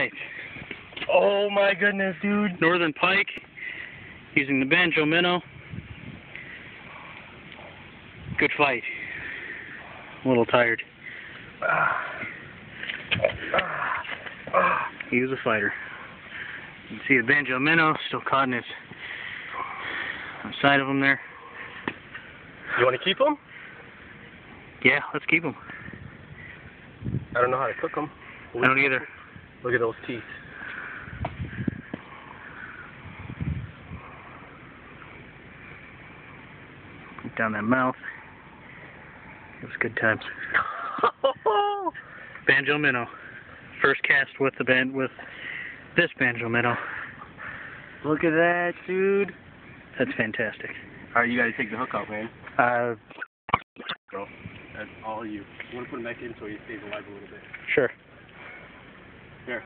right. Oh my goodness, dude. Northern Pike using the banjo minnow. Good fight. A little tired. He was a fighter. You can see the banjo minnow still caught in his on side of him there. You want to keep them? Yeah, let's keep him. I don't know how to cook them. I don't either. Look at those teeth. Down that mouth. It was good times. Banjo minnow. First cast with the band with this banjo minnow. Look at that, dude. That's fantastic. All right, you gotta take the hook out, man. Uh, Bro, that's all you. You wanna put him back in so he stays alive a little bit. sure. Here.